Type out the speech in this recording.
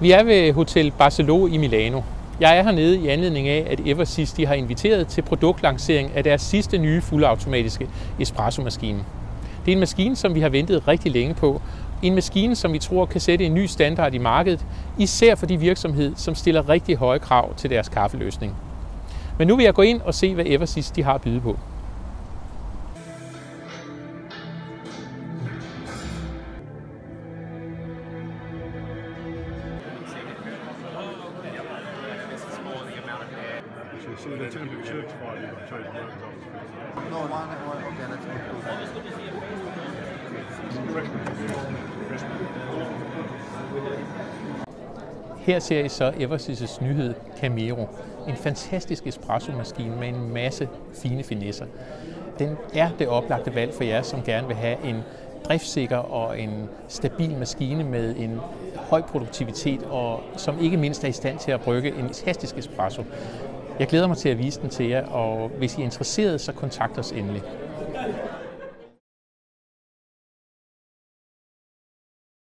Vi er ved Hotel Barcelo i Milano. Jeg er hernede i anledning af, at Eversys de har inviteret til produktlancering af deres sidste nye fuldautomatiske espresso-maskine. Det er en maskine, som vi har ventet rigtig længe på. En maskine, som vi tror kan sætte en ny standard i markedet, især for de virksomheder, som stiller rigtig høje krav til deres kaffeløsning. Men nu vil jeg gå ind og se, hvad Eversys de har at byde på. So, so the you've got to change the motors obviously. No, one, put two. Her ser I så Eversys' nyhed Camero. En fantastisk espresso-maskine med en masse fine finesser. Den er det oplagte valg for jer, som gerne vil have en driftssikker og en stabil maskine med en høj produktivitet, og som ikke mindst er i stand til at brygge en fantastisk espresso. Jeg glæder mig til at vise den til jer, og hvis I er interesseret, så kontakt os endelig.